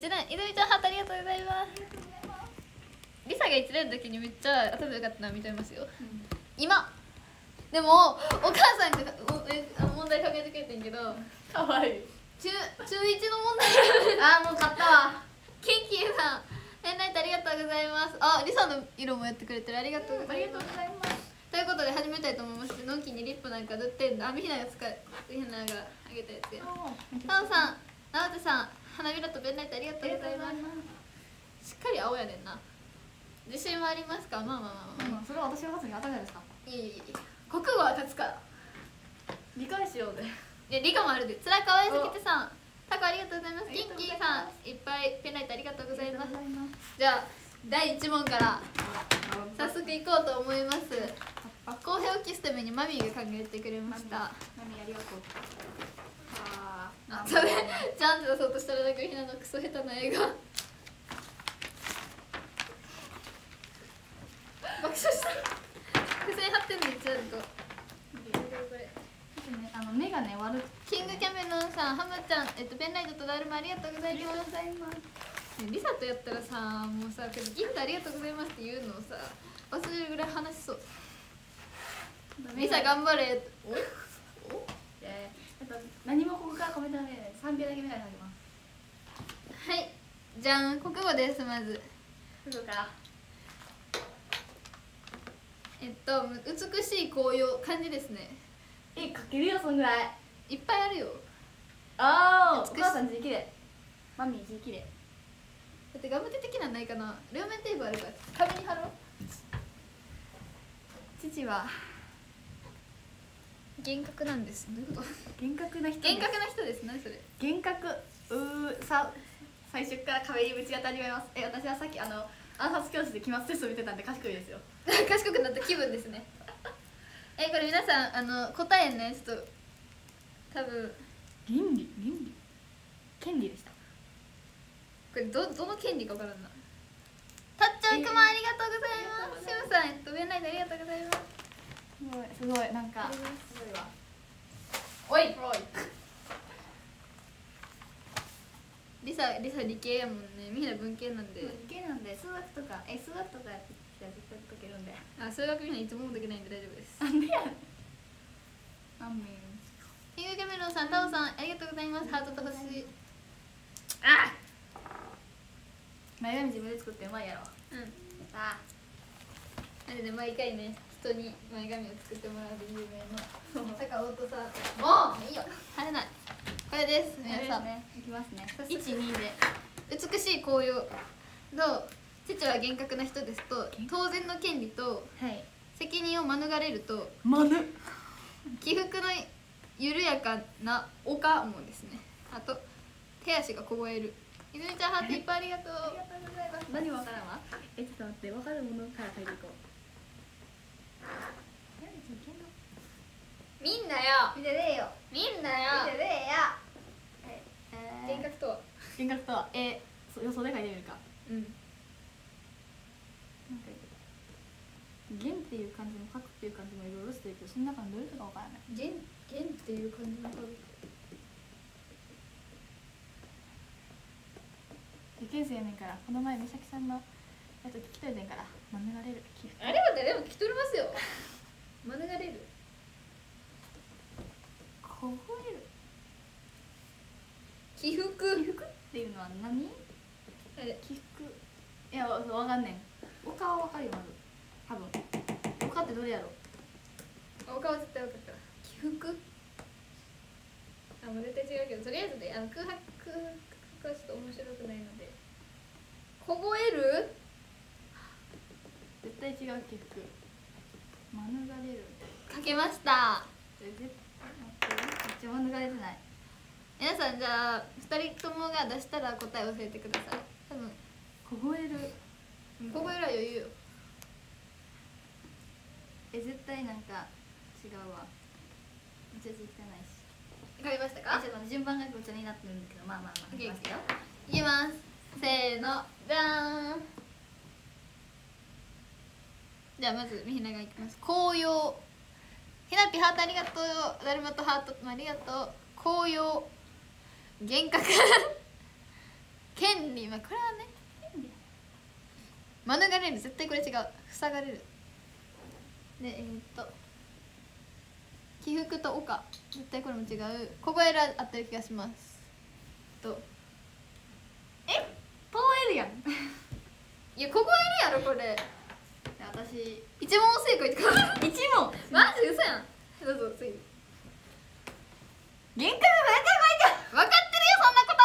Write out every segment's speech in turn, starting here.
一年いずみちゃんハートありがとうございます。リサが一年の時にめっちゃ頭良かったのは認めますよ、今。でもお母さんが問題考えてくれてんけど。かわいい。中中1の問題。あーもう買ったわ。ケンキーさんペンライトありがとうございます。あリサの色もやってくれてる。ありがとうございます。ざいます。ということで始めたいと思いますのんきにリップなんか塗ってんのあみひなが使うみひながあげたやつや。タオさん直手さん花びらとペンライトありがとうございます。しっかり青やねんな。自信はありますか？まあまあまあまあ、うんそれは私が勝つに当たるじゃないですか？いいいいいい国語は勝つから。理解しようぜ。いや理科もあるで。つらかわいすぎてさん。タコありがとうございます。キンキーざいます。さんいっぱいペンライトありがとうございます。じゃあ第1問から早速行こうと思います。公平を期すためにマミーが考えてくれました。マミありがとうああそれ。ちゃんと出そうとしたらなんかひなのクソ下手な映画。爆笑した。付箋貼ってんのちゃんとこれあの目がね悪くキングキャメロンさんハムちゃん、えっと、ペンライトとだるまありがとうございますねリサとやったらさもうさギフトありがとうございますって言うのをさ忘れるぐらい話しそう。リサ頑張れ。お？お？えー、やっぱ何もからコメントはね3秒だけ目がます。はい。じゃん。国語ですまず。そこか。らえっと美しい紅葉漢字ですね。えかけるよそんぐらい。いっぱいあるよ。ああお母さん字綺麗マミー字綺麗だってガムテ的なんないかな両面テープあるから壁に貼ろう父は厳格なんです。どういうこと厳格な人厳格な人です。何それ？厳格うーさ最初から壁にぶち当たります。え私はさっきあの暗殺教室で期末テスト見てたんで賢いですよ。賢くなった気分ですね。えこれ皆さんあの答えねちょっと多分。倫理倫理。権利でした。これどどの権利か分からんな。たっちゃんくまありがとうございます。しむさんえっとベンライトありがとうございますすごいすごいなんか。おい。リサリサ理系やもんね。みんな文系なんで。理系なんで数学とかえ数学とかやってきたら絶対解けるんで。あ数学みんないつもできないんで大丈夫です。なんでやアンメンキングキャメロンさんタオさんありがとうございます。ハートと星。あ前髪自分で作ってうまいやろ。うん。あ。あれで毎回ね人に前髪を作ってもらうで有名の坂本さん。もういいよ。晴れない。これです。皆さん、ね。いきますね。早速。12で。美しい紅葉。と父は厳格な人ですと当然の権利とはい。責任を免れると起伏の緩やかな丘もですねあと手足が凍える泉ちゃんハートいっぱいありがとうありがとうございます何わからんわえちょっと待ってわかるものから書いていこうみんなよ。見てねえよ。みんなよ。見てねえよ。え厳格とは？幻覚とは？えそ予想で書いてみるか。うん。なんか弦っていう漢字も書くっていう漢字もいろいろしてるけどその中のどれかわからない。弦弦っていう感じの多分受験生やねんからこの前美咲さんのやつ聞きといてんから免れるあれは誰も聞き取れますよ。免れる。凍える。起伏？起伏っていうのは何？起伏。いやわわかんねん丘はわかるよまず。多分。丘ってどれやろ？お顔絶対分かった起伏？あもう絶対違うけどとりあえずねあの空白空白はちょっと面白くないので。凍える？絶対違う起伏免れる。かけました。え絶対待ってめっちゃ免れてない。皆さんじゃあ2人ともが出したら答えを教えてください。多分。凍える。凍えるは余裕よ。え絶対なんか違うわ。めっちゃ絶対ないし。かけましたか？あちょっと順番がごちゃになってるんだけどまあまあまあいきますよ。いきます。せーのじゃーんじゃあまずみひながいきます。紅葉。ひなぴハートありがとう。だるまとハートもありがとう。紅葉。幻覚。権利。まあこれはね免れる。絶対これ違う。塞がれる。でえー、っと起伏と岡絶対これも違う。凍える合ってる気がします。と。え？通えるやん。いや凍えるやろこれ私一問正解って書いてある。一問。マジ嘘やん。どうぞ次。限界が大体分かってるよそんなこ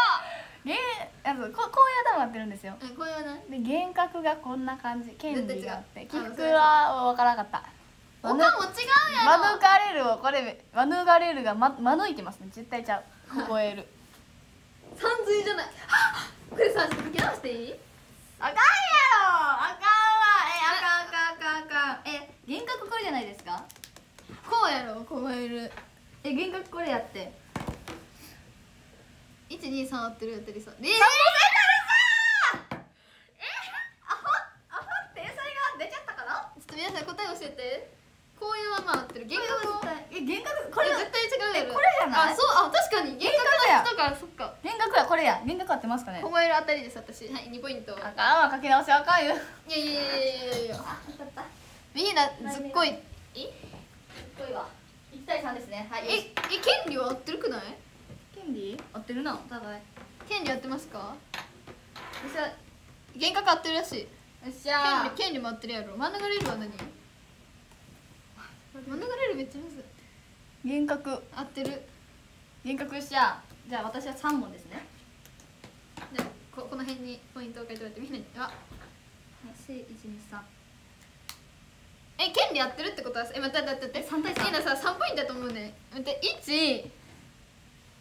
限あのここういう頭合ってるんですよ。とうんこれはなで幻覚がこんな感じ権利があって起絶対違う。伏は分からなかった。岡も違うやろ。免れるをこれ。免れるがま免いてますね。絶対ちゃう。凍える。三髄じゃない。はっ！これさちょっと書き直していい？あかんやろ！あかんわえあかんあかんあかんあかんえ幻覚これじゃないですか？こうやろ凍える。え幻覚これやって。123合ってるやってるさでアホアホ天才が出ちゃったかな？ちょっと皆さん答え教えて。こういうまま合ってる。幻覚もえ幻覚これ絶対違うやろ。えこれじゃない？あそうあ確かに。幻覚やだか。らそっか。幻覚はこれや。幻覚合ってますかね？凍えるあたりです私。はい2ポイント。あかんわ。書き直しあかんよ。いやいやいやいやいや。あ当たったみんなずっこい。えすごいわ1対3ですね。はい。ええ権利は合ってるくない？権利合ってるなお互い。よ権利合ってますか？っしゃよ幻覚合ってるらしい。っしゃ権利権利も合ってるやろ。免れるは何？免れるめっちゃむずい。幻覚合ってる幻覚よっしゃ。じゃあ私は3問ですね。じゃあここの辺にポイントを書いてもらってみんなに。あ。正123え権利合ってるってことはえ待って待って待って3対3みんなさ3ポイントだと思うね。待って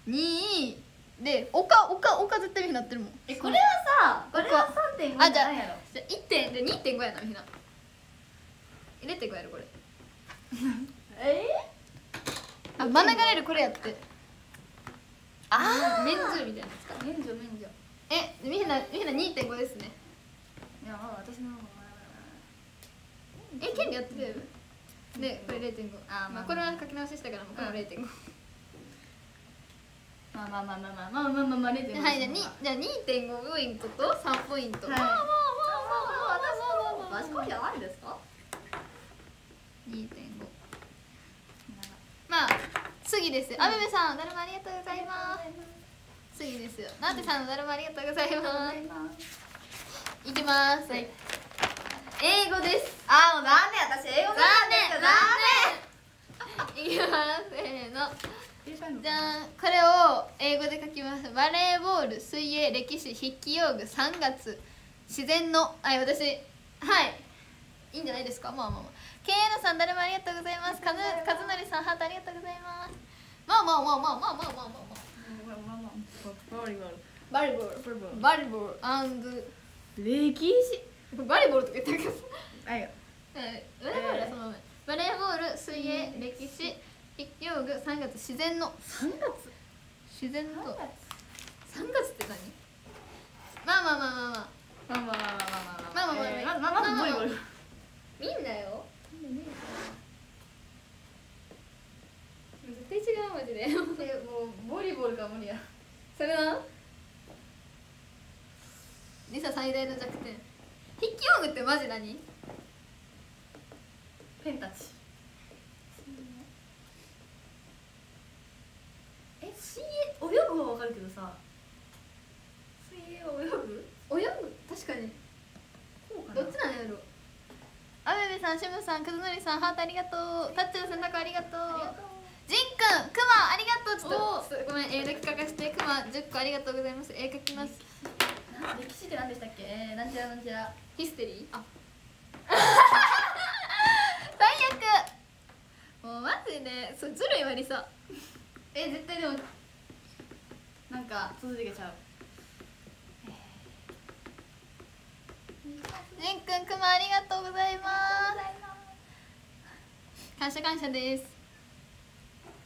12で岡岡岡絶対みんな合ってるもん。えこれはさこれは3.5あじゃあじゃないやろ。じゃあ1点で2.5やなみんな0.5やろこれ。え？あ免れるこれやってあ免除みたいなやつか免除免除。えみんなみんな2.5ですね。いやまあ私の方がえ権利やってる？でこれ0.5あまあまあ。これは書き直ししたからもうこれも0.5まあまあまあまあまあまあまあまあまあ0.5はいじゃあにじゃあ2.5ポイントと3ポイントはいまあまあまあまあまあまあまあ私これじゃないですか2.5まあ次ですあべべさんだるまありがとうございます次ですよなんてさんだるまありがとうございますいきます、はい英語です。あもう残念。私英語残念。いきます。せーの。念じゃんこれを英語で書きます。バレーボール水泳歴史筆記用具3月。自然のはい私はい。いいんじゃないですか？まあまあまあケイエノさん誰もありがとうございます。かずかずのりさんハートありがとうございます。まあまあまあまあまあまあまあまあまあバリババレーボール。バレーボール。アンドリ歴史バレーボールとか言ったけど。はいはいバレーボールはそのままバレーボール水泳歴史筆記用具3月自然の。3月？自然と。3月？って何？まあまあまあまあまあまあ。まあまあまあまあまあまあまあ。えーまずまあまずボリボリいいんだよ。絶対違うマジで。えもうボリボリが無理や。それな。リサ最大の弱点。筆記用具ってマジ何？ペンたちえ水泳泳ぐはわかるけどさ。水泳は泳ぐ？泳ぐ？確かに。どっちなんやろ？あべべさんシムさんくずのりさんハートありがとう。タッチの選択ありがとう。ジンくんくまありがとう。ちょっとごめん絵だけ書かせて。くま10個ありがとうございます。絵描きます。な歴史って何でしたっけ？えーなんちゃらなんちゃら。ヒステリー？あ。最悪。もうマジでそうずるいわりさ。え絶対でもなんか続けちゃう。ジンくんくまありがとうございます。感謝感謝です。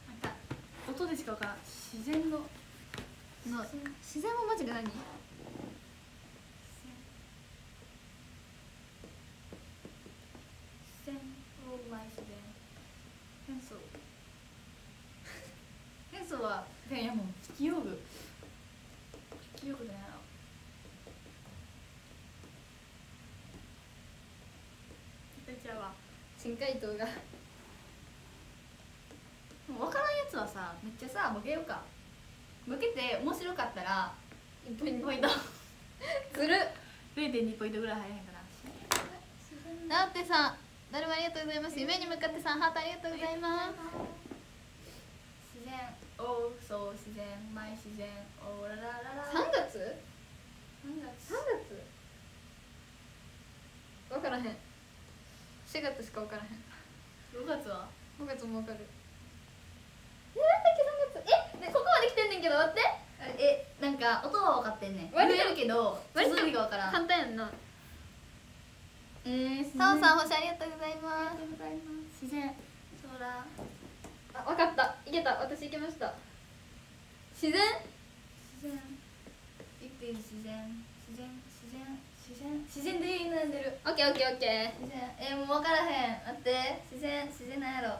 なんか音でしかわからん。自然の。の。自然もマジで何？ソ変装はいやもう引き用具引き用具だよ。じゃあ深海答が。もう分からんやつはさめっちゃさボケようか。ボケて面白かったら1ポイント。ずる。0.2ポイントぐらい入らへんかな。だってさだるまありがとうございます。夢に向かってさんハートありがとうございます。自然おうそう自然マイ自然おーらららら。3月？3月 ?3 月？分からへん。4月しか分からへん。5月は？5月も分かる。えなんだっけ3月？えでここまで来てんねんけど待って。えなんか音は分かってんねん。割と言えるけど割と綴りが分からん。簡単やんなえー、タオさん星ありがとうございます。自然。空あ分かった。いけた。私いけました。自然？自然。一品自然。自然自然自然。自然。で悩んでる。オッケーオッケーオッケ自然。えー、もう分からへん。待って。自然自然なんやろ。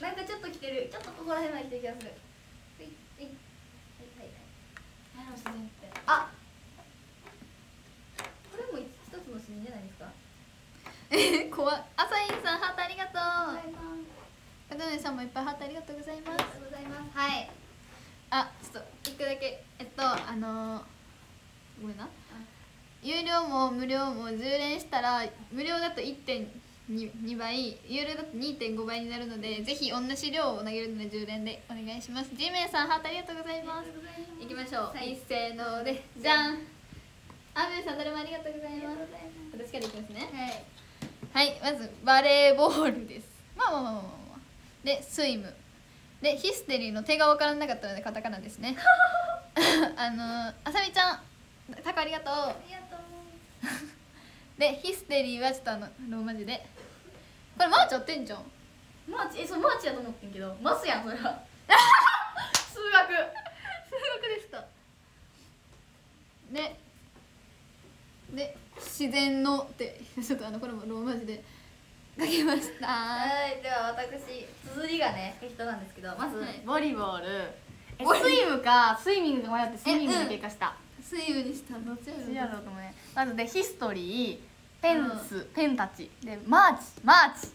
なんかちょっと来てる。ちょっとここら辺まで来てる気がする。はいはいはいはい。何やろ自然って。あこれも一つの自然じゃないですかー 怖っあさいんさんハートありがとあう高野さんもいっぱいハートありがとうございます。りがとうございます。はいあちょっと一個だけ。えっとあのー、ごめんな。有料も無料も10連したら無料だと1.2倍有料だと2.5倍になるのでぜひ同じ量を投げるので10連でお願いします。G メンさんハートありがとうございます。いきましょう、はい。一斉のでじゃん。アベさんどれもありがとうございます。私からいきますね。はいはいまずバレーボールです。まあまあまあまあまあまあ。でスイム。でヒステリーの手が分からなかったのでカタカナですね。あのあさみちゃんタコありがとう。ありがとう。でヒステリーはちょっとあのローマ字で。これマーチ合ってんじゃん。マーチえそうマーチやと思ってんけどマスやんそれは。数学。数学でした。でで自然のって ちょっとあのこれもローマ字で書きました。はいでは私綴りがね適当なんですけどまず、はい。ボリボール。えスイムかスイミングか迷ってスイミングに経過した。スイムにしたどっちやろうと思うねまずでヒストリーペンス、ペンたちでマーチ。マーチ。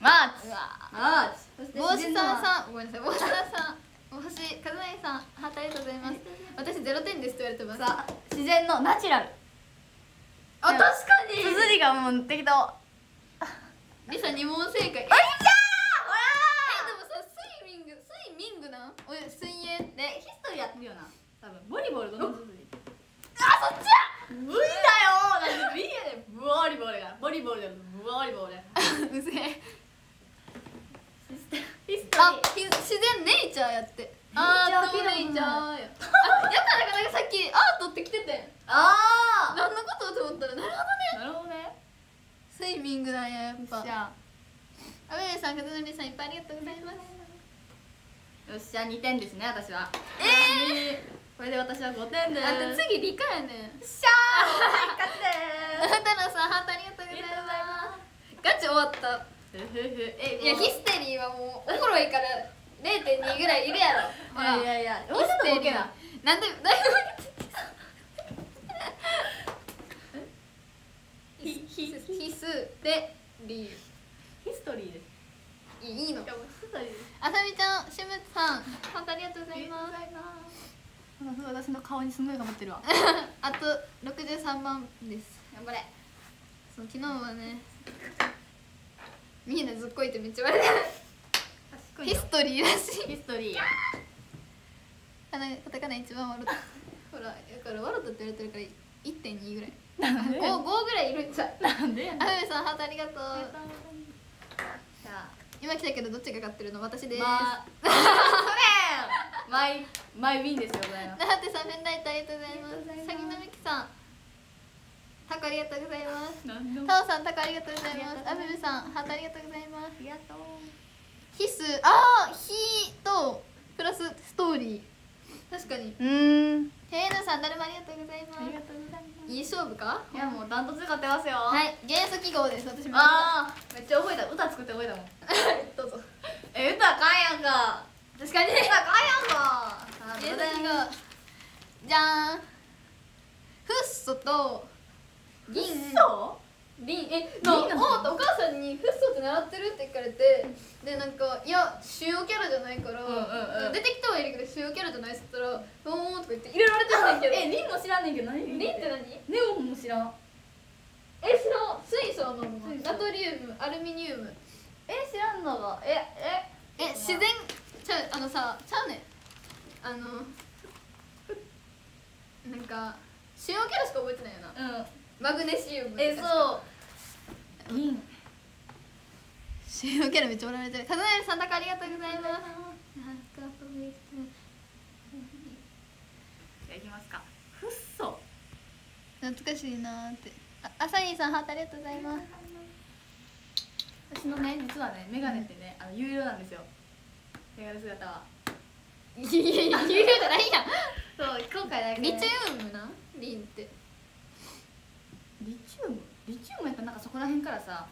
マーチ。マーチ。帽子さんさん。ごめんなさい。帽子さんさん。お星和成さん。ありがとうございます。私ゼロ点ですって言われてます。さ自然のナチュラルあ確かに。綴りがもう適当。リサ2問正解。えおいしゃーえでもさスイミングスイミングなん？おい水泳って。でヒストリーやってるよな。多分ボリボールどの綴り？あそっち V だよなんでんボリボールが。ボリボールでボリボールや。うぜえ。ヒストあリー。ひ自然ネイチャーやってアートネイチャーやあやからなんかさっきアートって来てて。あ何のことと思ったらなるほどね。あなるほどね。スイミングなんややっぱ。じゃ。アベベさん、カズノリさんいっぱいありがとうございます。あよっしゃ2点ですね私は。ええこれで私は5点です。あと次理科やねしゃー。勝ちで太郎さん、ハートありがとうございます。ガチ終わった。えいや、ヒステリーはもうおもろいから0.2ぐらいいるやろ。ほら。いやいやいやもうちょっとボケななんで、だいぶひひヒステリヒストリーですー。いいのヒストリーですあさみちゃん、しむさん、ハートありがとうございます。私の顔にすんごい頑張ってるわ あと63万です。頑張れそう昨日はねみんなずっこいってめっちゃ言われてるヒストリーらしい。ヒストリー。カタカナ一番笑った。ほらだから笑ったって言われてるから1.2ぐらい。なんで 5, 5ぐらいいるんちゃう。なんでやねん。あふめさんハートありがとう。じゃあ今来たけどどっちが勝ってるの？私です、まあそれ マイマイウィンですよございますなはてさんペンライトありがとうございます。さぎのみきさんタコありがとうございます。タオさんタコありがとうございます。ありがとうございますあふめさんハートありがとうございます。ありがとうヒスあーヒとプラスストーリー。確かに。うん。ヘイヌさん誰もありがとうございます。ありがとうございます。いい勝負か？いやもうダントツで勝ってますよ。はい元素記号です。私も。ああめっちゃ覚えた。歌作って覚えたもん。どうぞ。え歌あかんやんか。確かに。歌あかんやんか。元素記号。じゃーん。フッ素と銀。そリンえったお母さんに「フッ素って習ってる?」って聞かれてでなんか「いや主要キャラじゃないから、うんうんうん。出てきたはいるけど主要キャラじゃない」っつったら「おー」とか言って入れられてるんだけど。えリンも知らんねんけど何？リンって何？ネオンも知らん。え知らん。水素の？ナトリウムアルミニウム。え知らんの？がえ。え自然ちゃうあのさちゃうねん。あのなんか主要キャラしか覚えてないよな。えうんマグネシウム。えそう。銀主要キャラめっちゃおられてる。カズナさんだかありがとうございます。じゃあいきますか。フッ素懐かしいなーって。あアサニーさんハートありがとうございます。私のね実はねメガネってねあの有料なんですよ。メガネ姿は。いやいや有料じゃないやん。そう今回だけ、ね、リチウムなリンってリチウム？リチウムやったらなんかそこら辺からさ、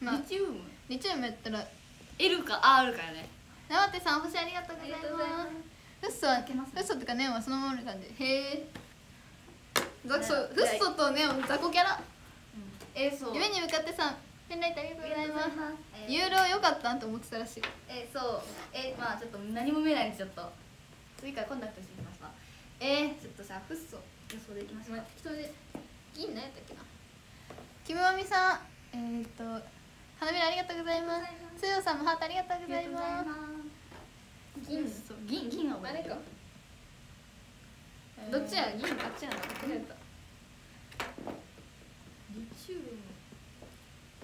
まあリチウム？リチウムやったら L か R かよね。生手さん星ありがとうございます。ありがとうございます。フッ素はフッ素ってかネオンはそのままの感じへえ。フッ素とネオン雑魚キャラ。えそう。夢に向かってさんペンライトありがとうございます。え有料良かったんって思ってたらしい。えそう。えまあちょっと何も見えないんでちょっと。次からコンタクトしていきますわえー、ちょっとさフッ素予想でいきましょう適銀何やったっけなキムマミさんえー、っと花びらありがとうございます。つよさんもハートありがとうございます。銀そう銀銀は覚えてる。あれかえーどっちや？銀あっちやな。間違えた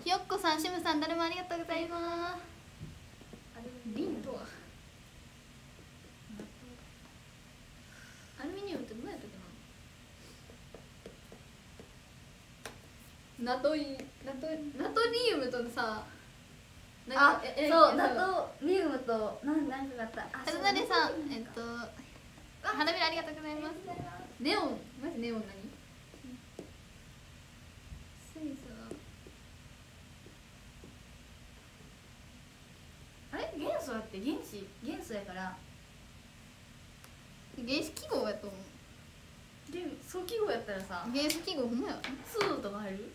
ひよっこさんシムさん誰もありがとうございます。あれリンとはアルミニウムってどうやったっけなナトリナトナトリウムとさなんあかええそうえナトリウムとなんなんかがあった。あカズナリさんえっと花びらありがとうございます。ネオン。マジネオン何？水素。あれ？元素だって原子元素やから。原子記号やと思う。元素記号やったらさ。原子記号ほんまや。2とか入る？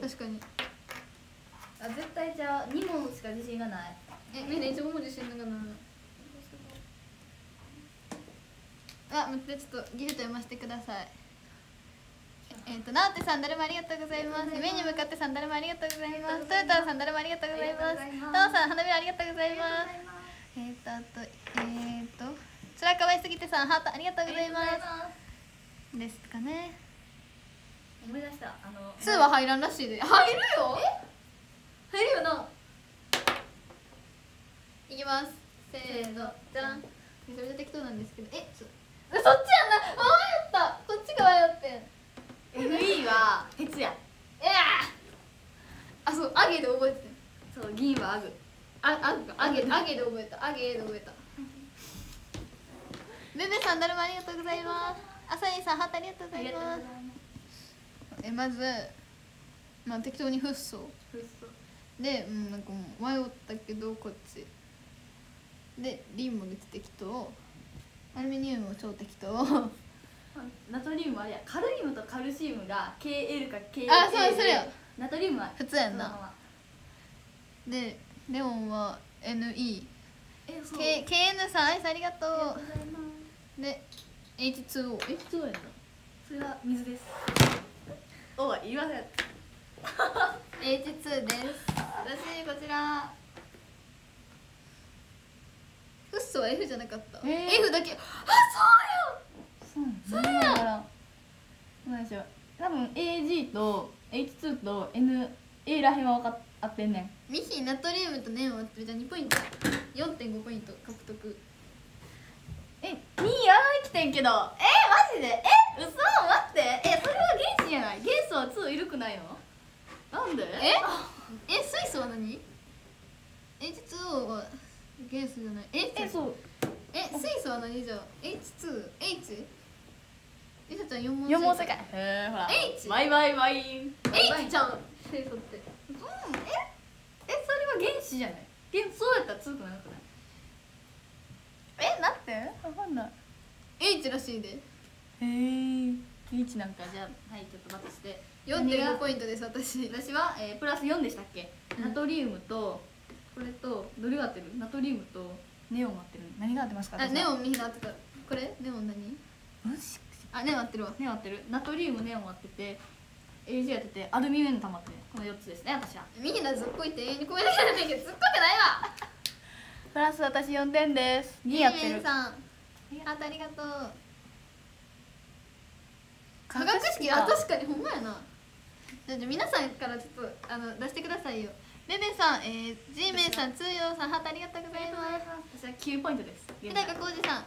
確かに。あ絶対じゃあ2問しか自信がない。えみんな一問も自信なかなあ待ってちょっとギフト読ませてください。えっ、となおてさん誰もありがとうございます。夢に向かってさん誰もありがとうございます。トヨタさん誰もありがとうございます。ありがとうございます。なおさん花びらありがとうございます。えっ、とあとえっ、とつらかわいすぎてさんハートありがとうございます。ですかねしたあの2は入らんらしいで。入るよ。入るよな。いきます。せーの。じゃん。めちゃめちゃ適当なんですけど。え？そそっちやんな。あ迷った。こっちが迷ってん。FE は鉄や。え？ああそうアゲで覚えてたそう銀はアグ。ああアゲアゲで覚えた。アゲで覚えた。ベベさんだるまありがとうございます。あさりさんハートありがとうございますえまずまあ適当にフッ素。で、うん、なんかもう迷ったけどこっち。でリンも別適当。アルミニウムも超適当。あナトリウムはあれやカルリウムとカルシウムが KL か KL あそうそれよ。ナトリウムは普通やんな。でレオンは NE KN さんアイスありがとありがとうで H2O H2O やんな。それは水ですおはいりません H2 です私こちら。フッ素は F じゃなかった、えー。F だけ。あそうそれや何でしょう多分 AG と H2 と NA らへんは分かっ合ってんねん。そうよミヒナトリウムとネオン割ってる。じゃあ2ポイント。4.5ポイント獲得え2やらないきてんけど。えマジで？え嘘？待って。えそれは原子じゃない。元素は2いるくないの？なんで？え？え水素は何？H2O は元素じゃない。ええそう。え水素は何？じゃあ。H2H? りさちゃん4問4問世界へえほら。H バイバイバイ H じゃん水素って。うん。え？えそれは原子じゃない。原そうやったら2くなくないえなってわかんない。H らしいで。へえ。1なんかじゃあはいちょっと待って4.5ポイントです私。私は、えー、プラス4でしたっけ、うん。ナトリウムとこれとどれが合ってる？ナトリウムとネオン合ってる。何が合ってますかあネンオンみんな合ってた。これ？ネオン何？あネオン合ってるわ。ネオン合ってる。ナトリウムネオン合ってて AG やっててアルミ面溜まってるこの4つですね私は。みんなずっこいって永遠にコメントしてないけどずっこくないわプラス私4点です。2やってる。さん。あとありがとう。化学式あ確かにほんまやな。じゃあじゃあ皆さんからちょっとあの出してくださいよ。レレさん、えー、G メンさん、通用さん、ハートありがとうございます。私は9ポイントです。日高浩二さん、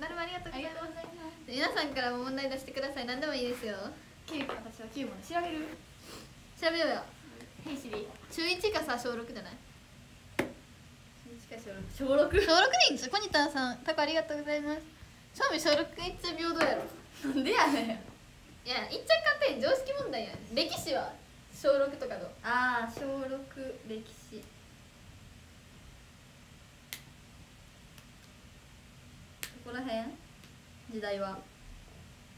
なるもありがとうございます。皆さんからも問題出してください。何でもいいですよ。9私は9まで調べる。調べようよ。ヘイシリ中一かさ、小六じゃない？小6小六でいいんですよ。コニタンさん、タコありがとうございます。正味小六が一応平等やろ。なんでやねんいや、一着簡単常識問題やん。歴史は？小六とかの。ああ小6歴史ここら辺？時代は？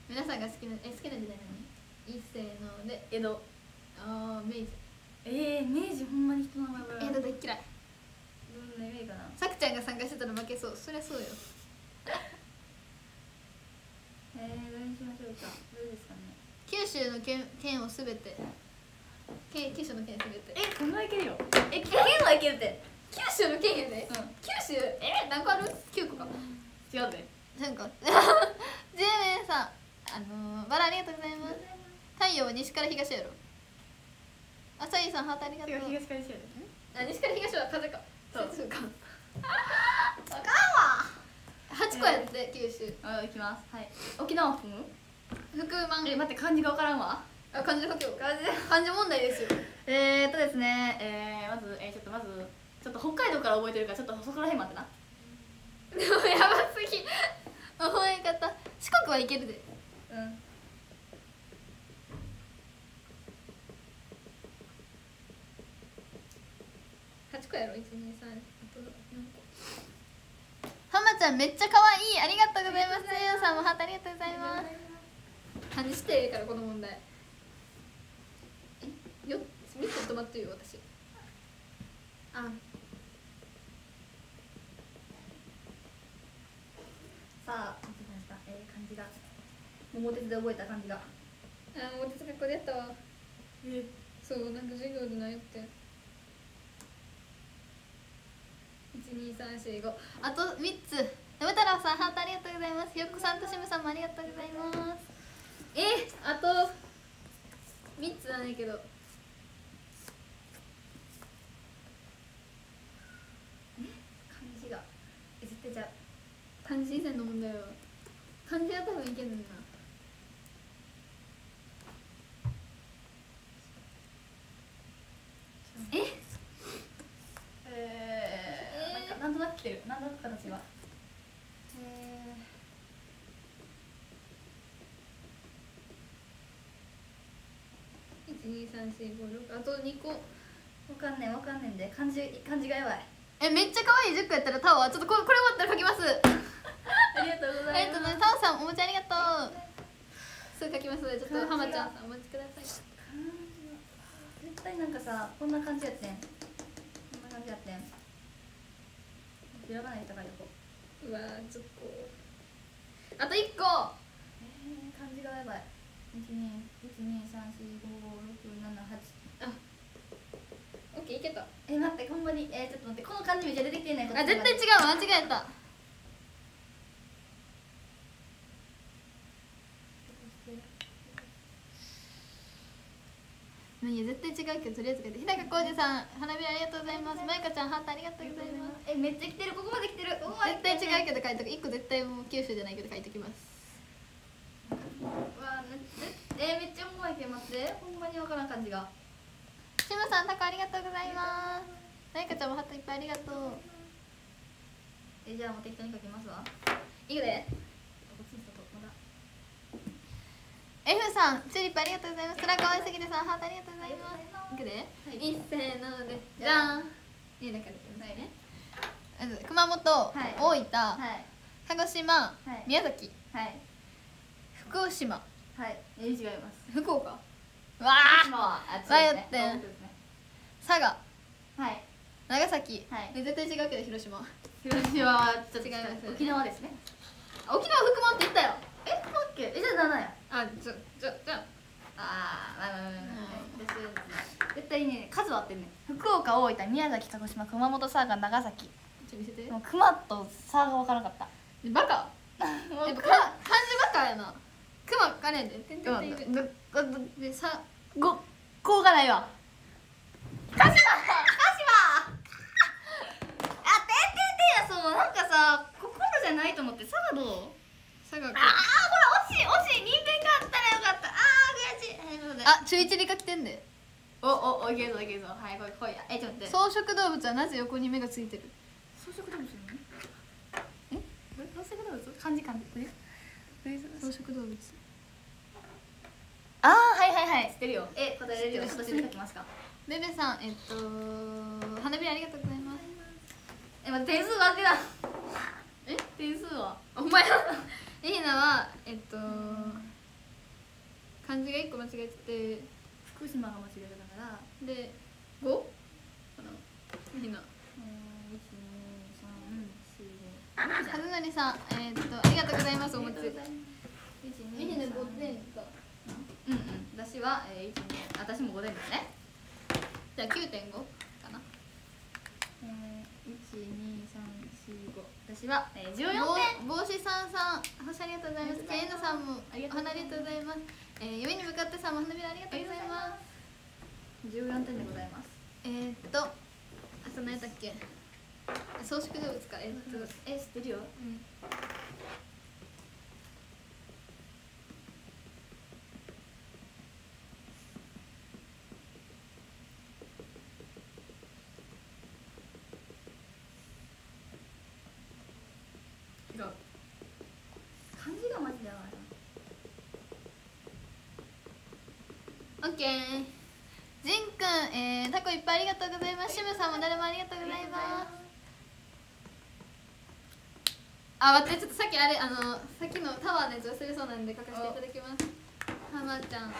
皆さんが好きな、え、好きな時代何一斉ので、江戸あー、明治。えー、明治ほんまに人の名前え、だって嫌い。どんなイメージかな。さくちゃんが参加してたら負けそう。そりゃそうよ。えー、どれにしましょうか。どれですかね。九州の県県をすべて。県九州の県すべて。えこんないけるよ。え県はいけるって。九州の県やで、う九州え何個ある？九個か。違うで。なんか。J メンさん。あのー、バラありがとうございます。太陽は西から東やろ。あさゆさんハートありがとう。東から西やで。あ西から東は風かそうかわかんわ。八個やって九州。あ行きます。はい。沖縄含む福満。え待って漢字がわからんわあ漢字書けよ漢字漢字問題ですよ えーっとですねえー、まずえー、ちょっとまずちょっと北海道から覚えてるからちょっとそこら辺待ってな。でもやばすぎ。覚え方。四国はいけるで。うん八個やろ一二三あと何個ハマちゃんめっちゃ可愛いありがとうございます。ゆうさんもハートありがとうございます漢字してええからこの問題えよ。三つ止まってるよ私あさあ待って。ましたえー、漢字が桃鉄で覚えた漢字が。あもう哲学校でやったわ。えそうなんか授業で悩って12345あと3つ。山太郎さんハートありがとうございます。ひよっこさんとしむさんもありがとうございます。えあと3つなんやけど。漢字が。え絶対じゃ漢字以前の問題は。漢字は多分いけるんだなええー、なんかなんとなく来てるなんとなく形はえ12345あと2個。ー、わかんねんわかんねんで。漢字漢字がやばい。えめっちゃ可愛い。10個やったらタワーちょっとこれこれ終わったら書きます。ありがとうございます。タワーさんお持ちありがとう。すぐ書きますのでちょっと浜ちゃんお待ちください。絶対なんかさこんな感じやってん。こんな感じやってんひらがないとこうわーちょっと。あと1個。えー、漢字がやばい。123456788オッケーいけた。あえ待ってほんまに。えー、ちょっと待ってこの漢字めっちゃ出てきてんねんこっち絶対違う間違えたまあいいや絶対違うけどとりあえず書いて日高浩二さん花びらありがとうございます。まゆかちゃんハートありがとうございます。えめっちゃ来てるここまで来てる。絶対違うけけど書いとく。1個絶対もう九州じゃないけど書いときます。わあめっちゃえー、めっちゃうまいけど待ってほんまにわからん感じが。しむさんタコありがとうございます。まゆかちゃんもハートいっぱいありがとう。えじゃあもう適当に書きますわ。いくでこっちにしとこうまだ F さんチューリップありがとうございます。寺川すぎるさんハートありがとうございます。いくで、はい。いっせーのでじゃん。いいだからはいね。まず熊本、はい大分、はい。鹿児島、い。宮崎はい。福島。はい。え違います。福岡。わ福あ迷ってね。佐賀。はい。長崎、はい。で絶対違うけど広島。広島はちょっと違います。沖縄ですね。あ沖縄福間って言ったよ。えオッケーえじゃあ7やあちょちょちょ。ああ絶対ね数は合ってんね福岡大分宮崎鹿児島熊本佐賀長崎。ちょ見せて。もう熊と差が分からなかった。バカ？もうやっぱか漢字バカやな。熊かねんで。てんてんてんてんどどでさごこうがないわ。鹿島！鹿島！あてんてんてんやそうなんかさ心じゃないと思って。佐賀どう？佐賀ああこれ惜しい惜しい。人間あ中一理科来てんで。おおおいけるぞいけるぞ。はいこいこい。やえちょっと待って。草食動物はなぜ横に目がついてる？草食動物？え？草食動物？漢字漢字草食動物。ああはいはいはい。知ってるよ。え答えれるよ。ちょっと知ってる。書きますか？ベベさんえっと花びらありがとうございます。え待って点数が当てだえ？点数は？お前エリナは えっと漢字が一個間違えて福島が間違えたからで 5? かなエリナうん1 2 3 4 5はずなりさんえっとありがとうございますお餅1 2 3エリナ5点かうんうん私は、えー、1 2私も5点ですねじゃあ9.5かなえー、1 2 3 4 5私は、えー、14点帽子さんさん星ありがとうございますケイナさんもお花ありがとうございますえー、夢に向かってさんも花びらありがとうございます。14点でございます。えー、っとあと何やったっけ？草食動物か。えー、っとえ知ってるよ。うん違う漢字がマジで合わないオッケージンくん、えー、タコいっぱいありがとうございます。シムさんも誰もありがとうございます。あ待ってちょっとさっきあれあのさっきのタワーのやつ忘れそうなんで書かせていただきます。ハマちゃん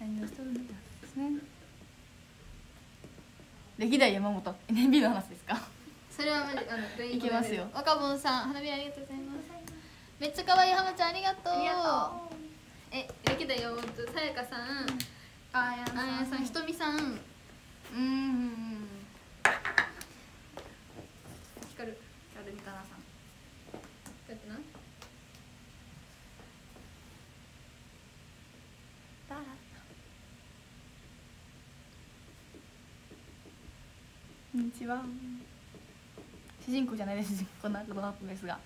何をしとるんですね歴代山本 NB の話ですか？それはあのいけますよ。若本さん花火ありがとうございます。めっちゃ可愛いハマちゃんありがとう。え歴代山本さやかさん。あやさんひとみさん。うんひかるカルビタナさんだってなだらこんにちは主人公じゃないです。こんなことのですが。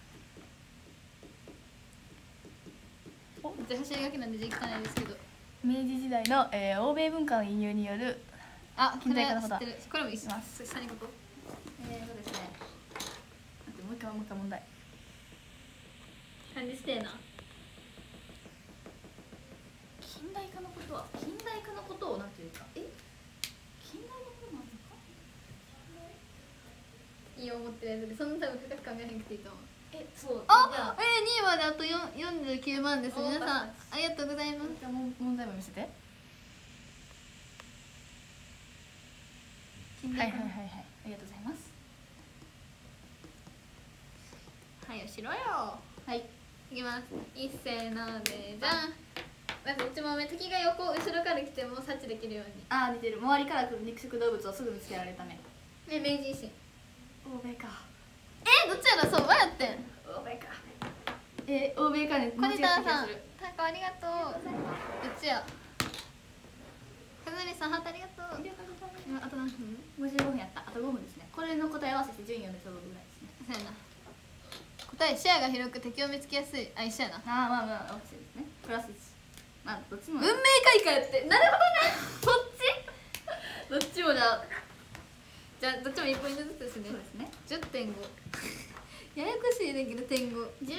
じゃあ走り書きなんで字汚いですけど。明治時代の、えー欧米文化の輸入によるあ近代化のこと。これもます。下にここえー、そうですね。待ってもう一回もう一回問題。漢字してえな。近代化のことは近代化のことをなんていうか。え？近代のことなんですかいいよ思ってるやつでそんな多分深く考えへんくていいと思う。えそう。あえー、2位まであと4 49万ですお皆さんパありがとうございます。じゃあもう問題も見せて。はいはいはいはい。ありがとうございます。はいよしろよ。はい。いきます。一斉のでじゃん。まず1問目敵が横後ろから来ても察知できるように。あー似てる。周りから来る肉食動物をすぐ見つけられるためね明治維新欧米か。えどっちやろ？そう迷ってん？欧米かえー、欧米かねコニタンさんタコありがとう。どっちや？カズリさんハートありがとう。今あと何分？55分やった。あと5分ですね。これの答え合わせして順位を読んでちょうどぐらいですね。そうやな。答え視野が広く敵を見つけやすい。あ一緒やな。ああまあまあ合わせてですね。プラス1まあどっちも。運命開花やって。なるほどね。どっちもじゃあ。じゃあどっちも1ポイントずつ10.5ややこしいねんけど点5 15点。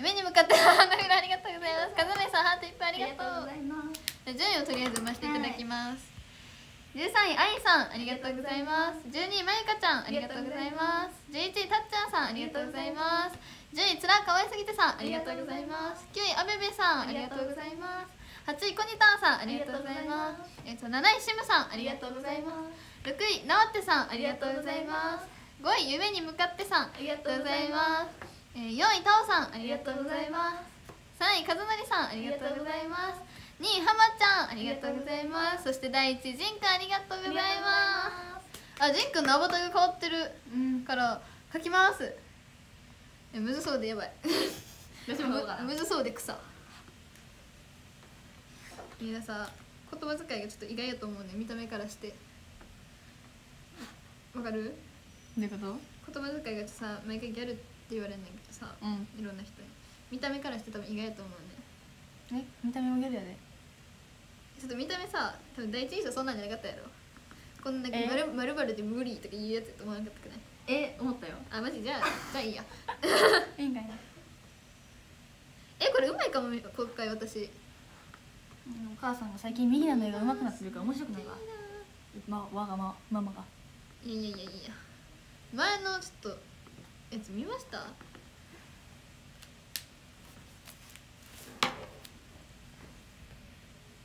夢に向かって花びらありがとうございます。カズメさんハートいっぱいありがとう。ざいます順位をとりあえず増していただきます、13位あいさんありがとうございます。12位まゆかちゃんありがとうございます。11位たっちゃんさんありがとうございます。10位つらかわいすぎてさんありがとうございます。9位あべべさんありがとうございます8位こにたんさんありがとうございます。えっと7位しむさんありがとうございます。6位なわってさんありがとうございます。5位夢に向かってさんありがとうございます。えー4位たおさんありがとうございます。3位かずなりさんありがとうございます。2位はまちゃんありがとうございます。そして第1位じんくんありがとうございます。あじんくんのアバターが変わってる。うんから書きます。えむずそうでやばい。むずそうで草みんなさ言葉遣いがちょっと意外やと思うね。見た目からして。わかる？どういうこと？言葉遣いがさ毎回ギャルって言われるんだけどさうん。いろんな人に。見た目からして多分意外やと思うね。え？見た目もギャルやで。ちょっと見た目さ多分第一印象そんなんじゃなかったやろ。こんなえ？まるまるまるで無理とか言うやつやと思わなかったくない？え？思ったよ。あマジ？じゃあじゃあいいや。いいんかいな。えこれうまいかも今回私お母さんが最近ミギナの絵がうまくなってるから面白くないわまわがまママが。いやいやいやいや。前のちょっとやつ見ました？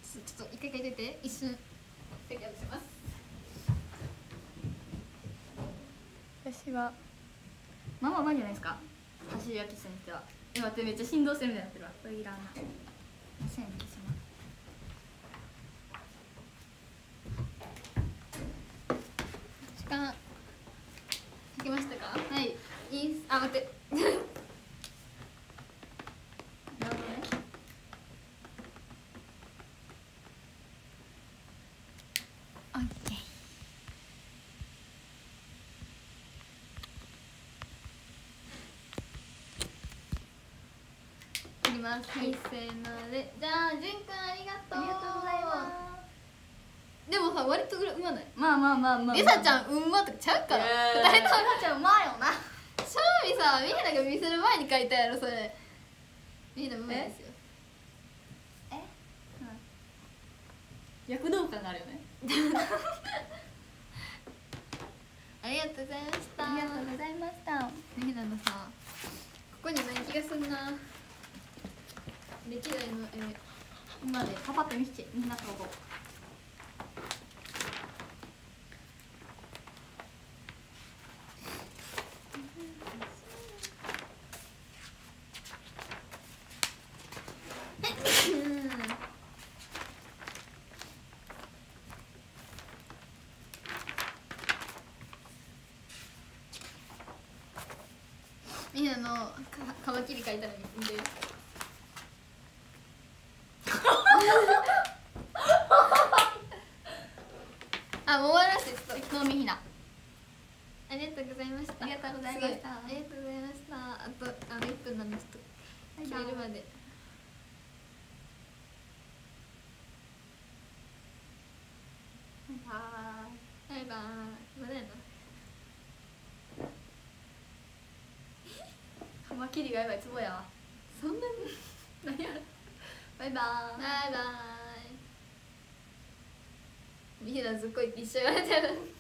ちょっと一回一回出て。一瞬席外します。私は。マママじゃないですか？走り焼きさんにては。今ってめっちゃ振動するみたいになってるわ。これいらんな1000あ待って。なるほどねオッケー。はいせーのでじゃあじゅんくんありがとう。ありがとうございまでもさ割とうまない？まあまあまあまありさちゃんうんまとかちゃうから。二人ともりさちゃんうまいよなさみんなが見せる前に書いたやろそれ。みんなうまいですよ。え？躍動感があるよね。ありがとうございました。ありがとうございました。みんなのさここにない気がすんな。歴代の絵今でパパッと見せてみんなとこ。みんなのかカマキリ描いたら見てあもう終わらせてちょっと能見ひなありがとうございましたありがとうございましたすごありがとうございましたあとあの1分なんでちょっと決めるまではバイバイまだやなカマキリがやばいツボや。わそんなに？何やろ。バイバーイ。バイバイ。ミヒナすっごい一緒言われてる